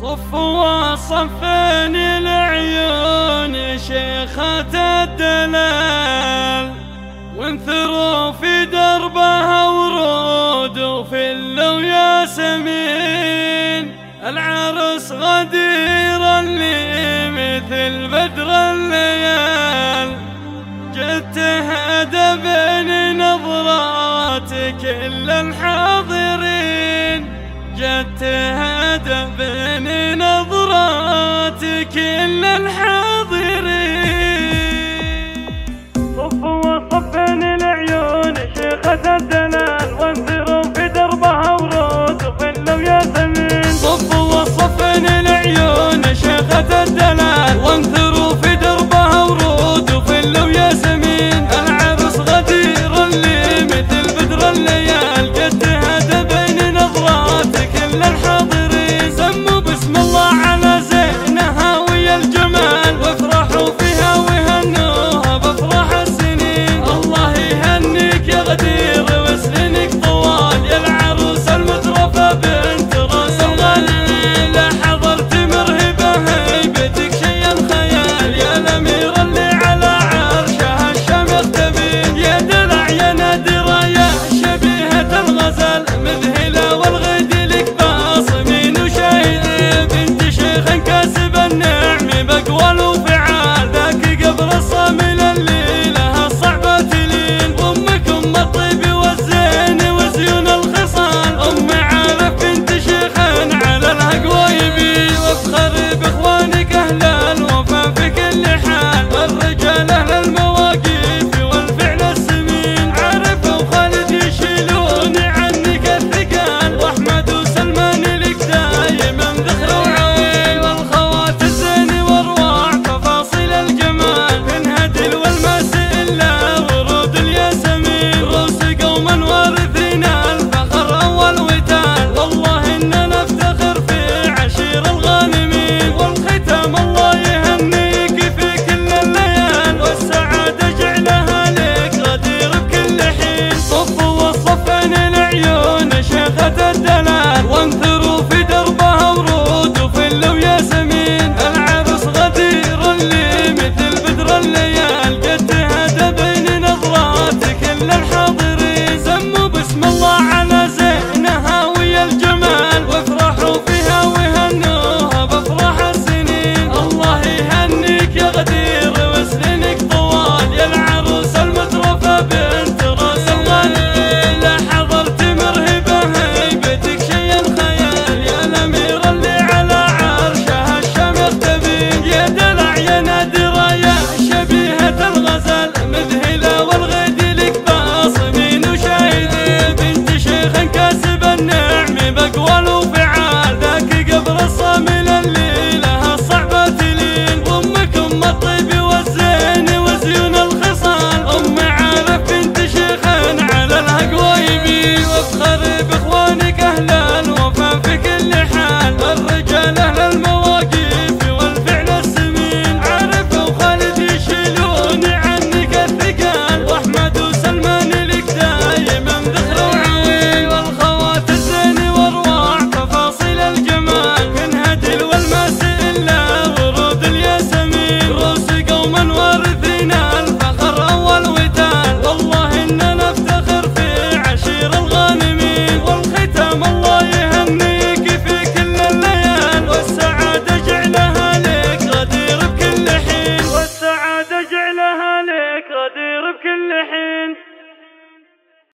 صفوا صفين العيون شيخة الدلال وانثروا في دربها ورود وفل وياسمين العرس غدير اللي مثل بدر الليال جت أدب بين نظرات كل الحاضرين. جت أدب